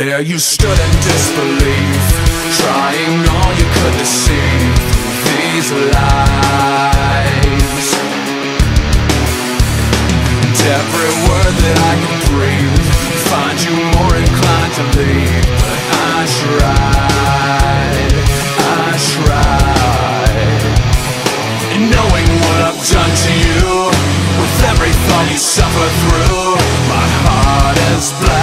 There you stood in disbelief Trying all you could to see These lies. And every word that I could breathe Find you more inclined to leave But I tried, I tried. And knowing what I've done to you With every thought you suffer through My heart is black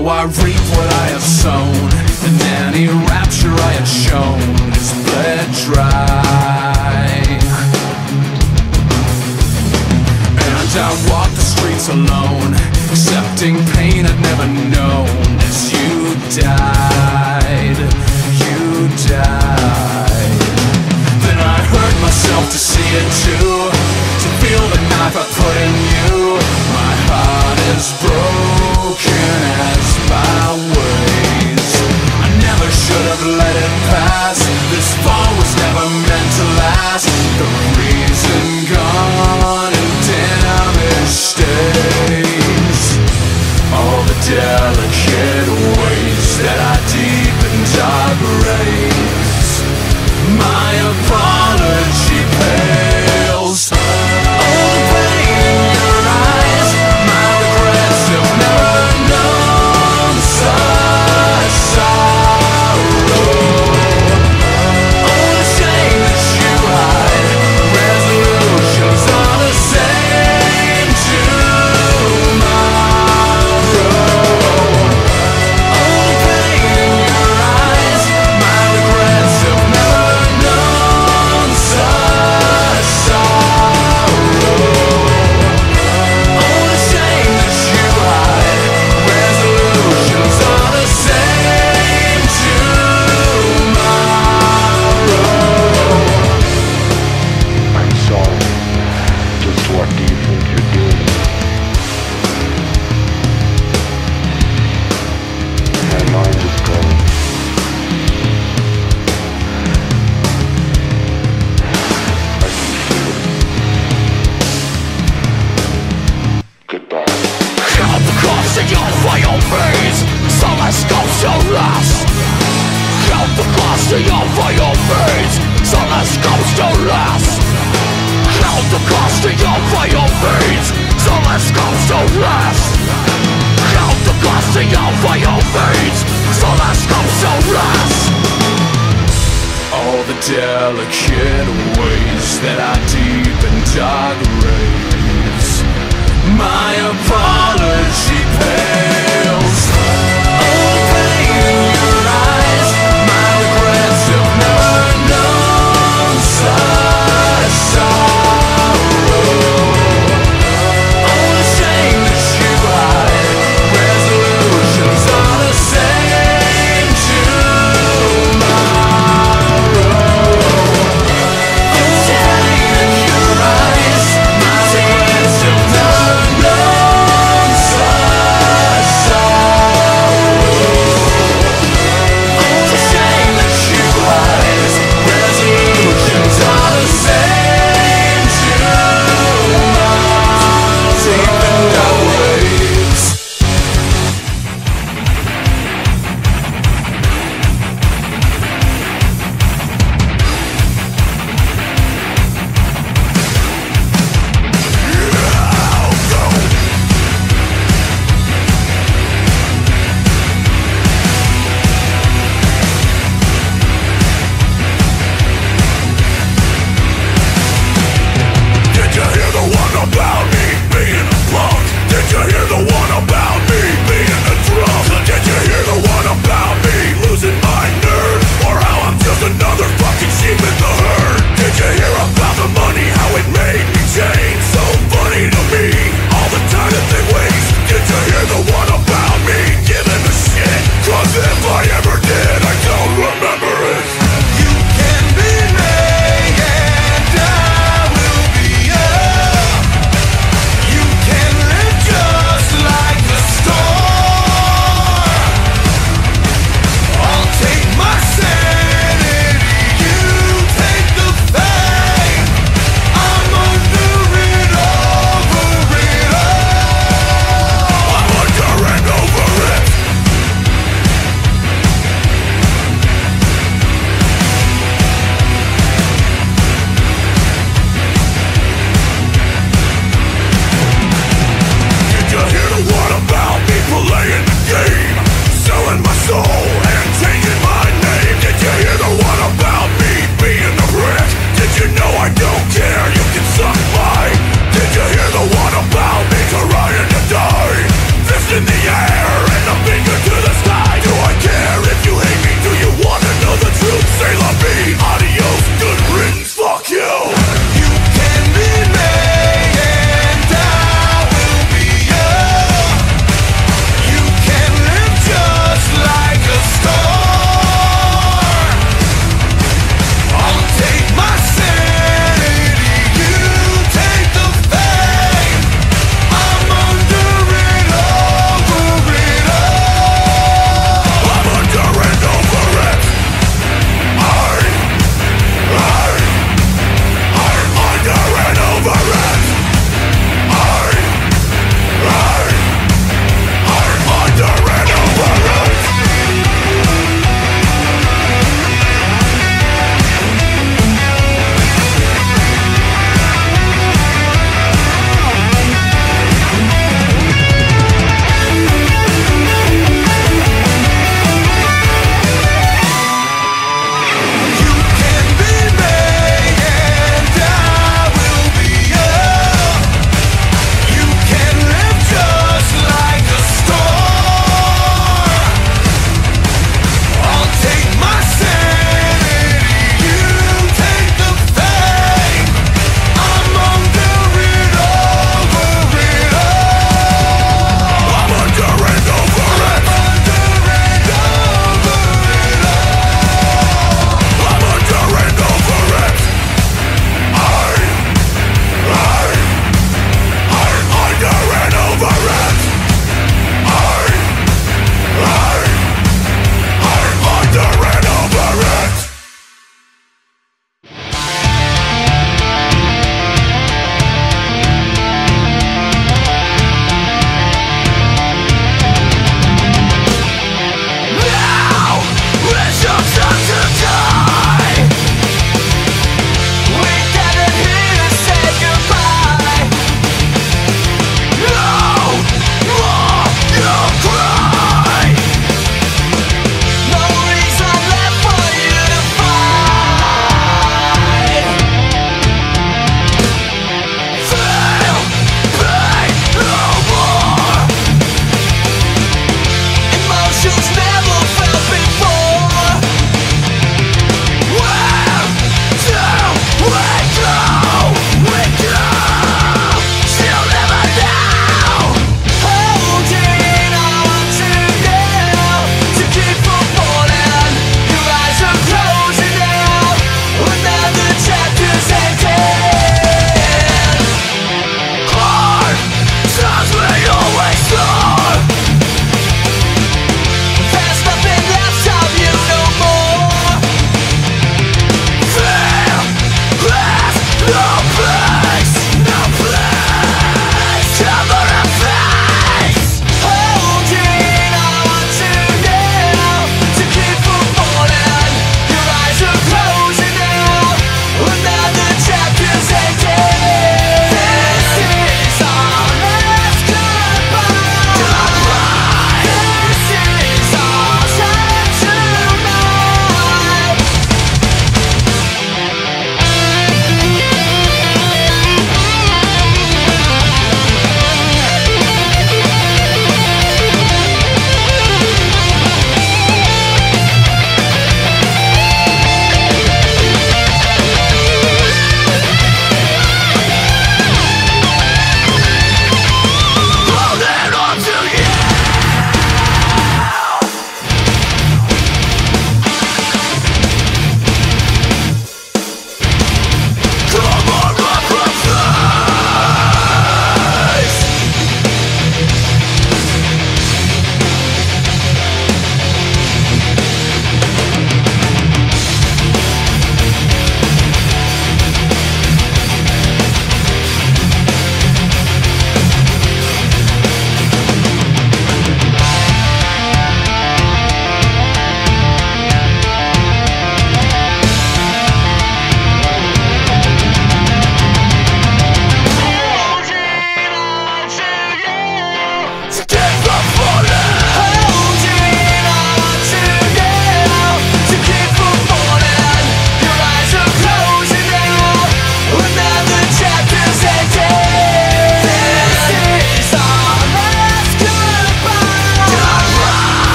now I reap what I have sown And any rapture I had shown is bled dry. And I walk the streets alone Accepting pain I'd never known As you died, you died. Then I hurt myself to see it too To feel the knife I put in you. My heart is broken ways. I never should have let it pass. This fall was never meant to last. The reason gone in damaged states All the delicate ways that I deep and dark